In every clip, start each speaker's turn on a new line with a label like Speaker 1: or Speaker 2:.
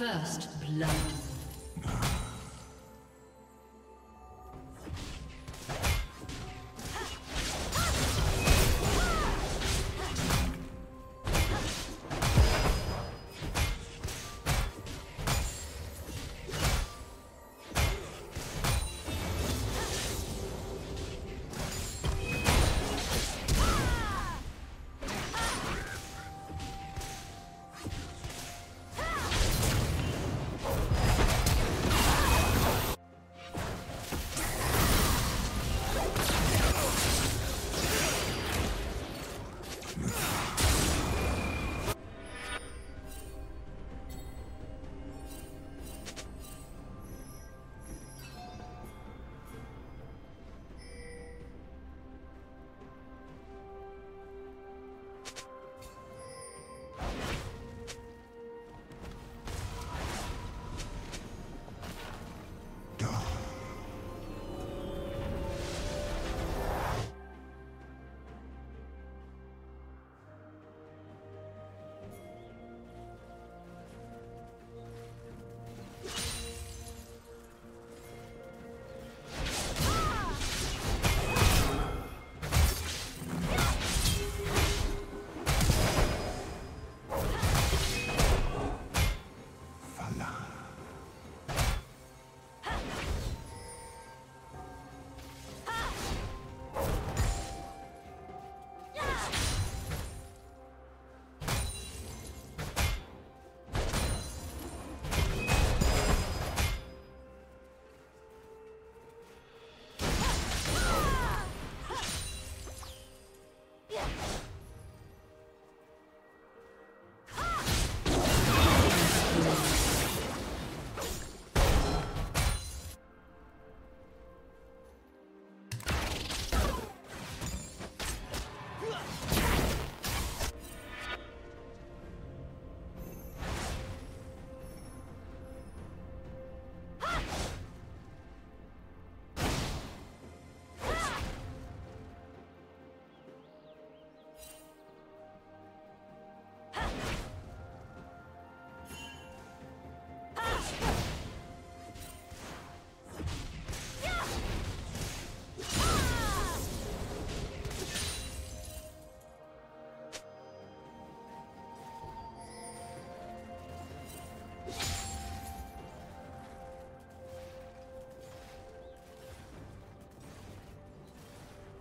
Speaker 1: First blood.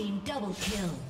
Speaker 1: Team double kill.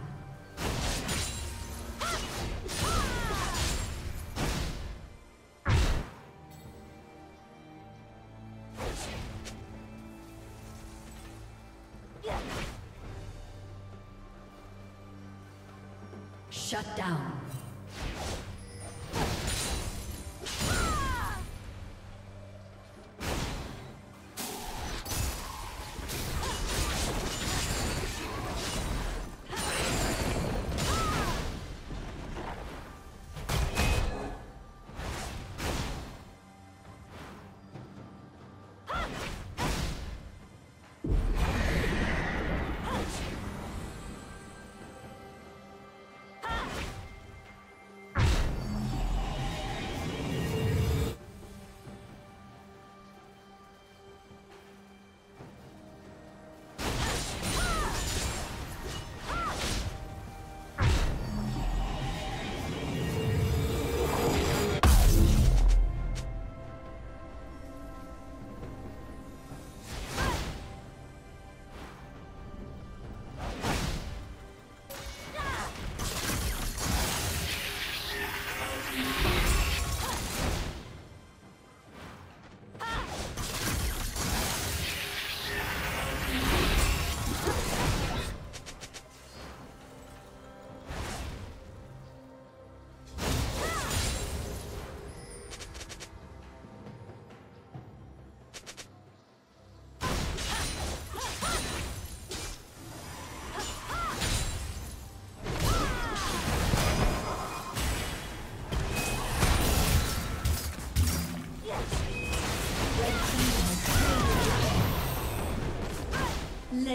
Speaker 1: Shut down.